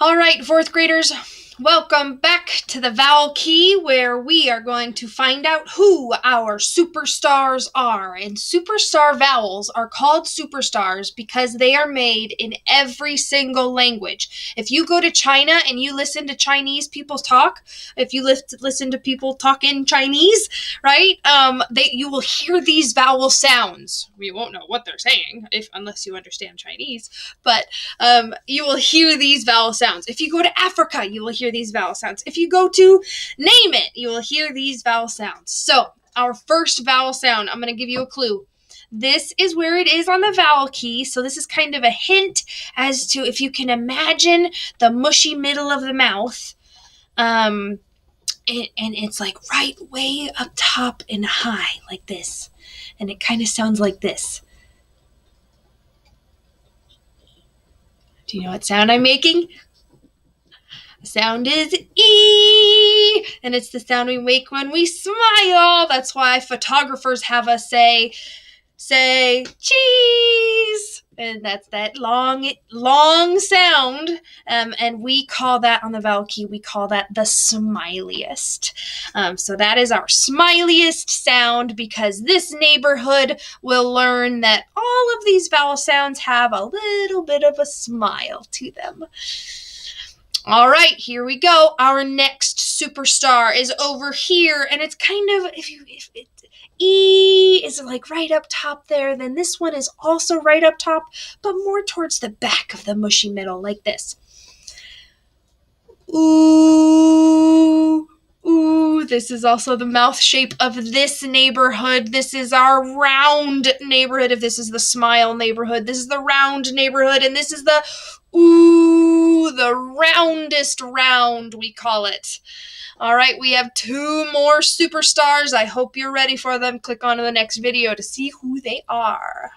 All right, fourth graders, welcome back to the Vowel Key where we are going to find out who our superstars are. And superstar vowels are called superstars because they are made in every single language. If you go to China and you listen to Chinese people talk, if you listen to people talk in Chinese, right? Um, they you will hear these vowel sounds. We won't know what they're saying if unless you understand Chinese, but um, you will hear these vowel sounds. If you go to Africa, you will hear hear these vowel sounds. If you go to name it, you will hear these vowel sounds. So, our first vowel sound, I'm going to give you a clue. This is where it is on the vowel key. So, this is kind of a hint as to if you can imagine the mushy middle of the mouth. Um, and, and it's like right way up top and high, like this. And it kind of sounds like this. Do you know what sound I'm making? Sound is E, and it's the sound we make when we smile. That's why photographers have us say, say cheese. And that's that long, long sound. Um, and we call that on the vowel key, we call that the smiliest. Um, so that is our smiliest sound because this neighborhood will learn that all of these vowel sounds have a little bit of a smile to them. All right, here we go. Our next superstar is over here, and it's kind of if you if it, E is like right up top there, then this one is also right up top, but more towards the back of the mushy middle, like this. Ooh, ooh, this is also the mouth shape of this neighborhood. This is our round neighborhood. If this is the smile neighborhood, this is the round neighborhood, and this is the Ooh, the roundest round, we call it. All right, we have two more superstars. I hope you're ready for them. Click on to the next video to see who they are.